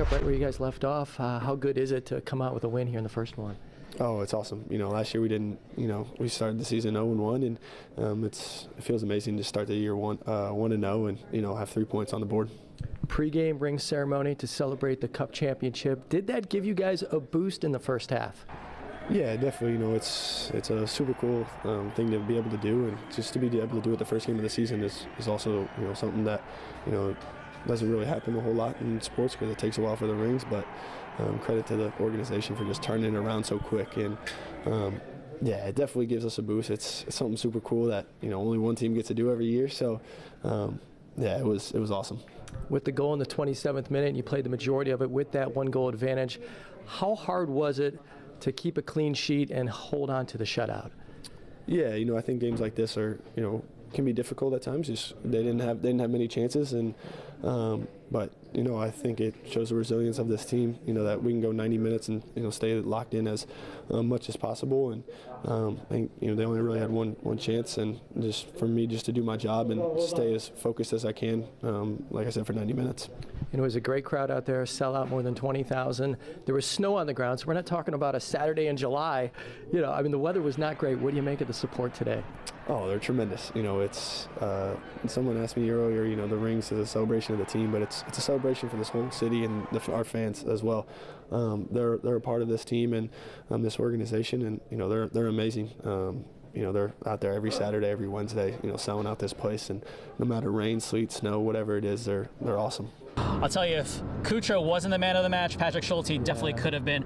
Up right where you guys left off. Uh, how good is it to come out with a win here in the first one? Oh, it's awesome. You know, last year we didn't. You know, we started the season 0 and 1, and um, it's it feels amazing to start the year one uh, one and 0, and you know have three points on the board. Pre-game ring ceremony to celebrate the Cup championship. Did that give you guys a boost in the first half? Yeah, definitely. You know, it's it's a super cool um, thing to be able to do, and just to be able to do it the first game of the season is, is also you know something that you know doesn't really happen a whole lot in sports because it takes a while for the rings. But um, credit to the organization for just turning it around so quick. And um, yeah, it definitely gives us a boost. It's, it's, something super cool that you know only one team gets to do every year. So um, yeah, it was it was awesome. With the goal in the 27th minute, and you played the majority of it with that one goal advantage. How hard was it to keep a clean sheet and hold on to the shutout? Yeah, you know, I think games like this are, you know, can be difficult at times. Just they didn't have they didn't have many chances, and um, but you know I think it shows the resilience of this team. You know that we can go 90 minutes and you know stay locked in as um, much as possible. And um, I think you know they only really had one one chance, and just for me just to do my job and stay as focused as I can. Um, like I said, for 90 minutes. And it was a great crowd out there, sell out more than 20,000. There was snow on the ground, so we're not talking about a Saturday in July. You know, I mean, the weather was not great. What do you make of the support today? Oh, they're tremendous. You know, it's uh, someone asked me earlier. You know, the rings is a celebration of the team, but it's it's a celebration for this whole city and the, our fans as well. Um, they're they're a part of this team and um, this organization, and you know they're they're amazing. Um, you know they're out there every Saturday, every Wednesday, you know, selling out this place, and no matter rain, sleet, snow, whatever it is, they're they're awesome. I'll tell you, if Cucho wasn't the man of the match, Patrick Schulte definitely could have been.